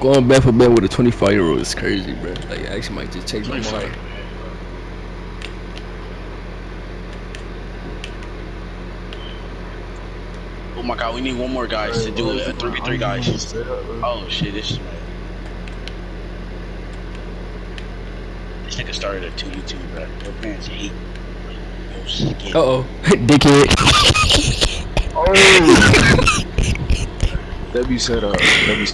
going back for bed with a 25 year old is crazy, bro. Like, I actually might just change my mind. Oh my god, we need one more guys to do it. A 3v3 guys. Oh shit, this is This nigga started a 2v2, bro. Your parents hate. Uh oh, dickhead. Oh. be set up. That be.